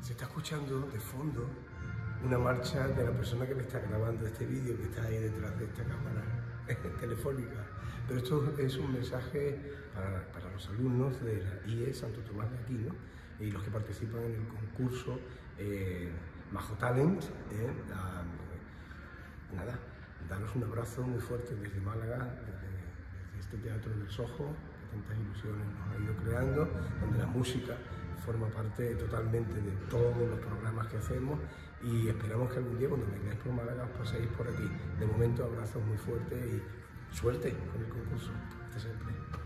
Se está escuchando de fondo una marcha de la persona que me está grabando este vídeo, que está ahí detrás de esta cámara telefónica. Pero esto es un mensaje para, para los alumnos de la IE Santo Tomás de Aquino y los que participan en el concurso eh, Majo Talent. eh, la- nada, daros un abrazo muy fuerte desde Málaga, desde, desde este teatro del Sojo, que tantas ilusiones nos ha ido creando, donde la música forma parte totalmente de todos los programas que hacemos y esperamos que algún día cuando vengáis por Málaga os paséis por aquí. De momento abrazos muy fuertes y suerte con el concurso. Hasta siempre.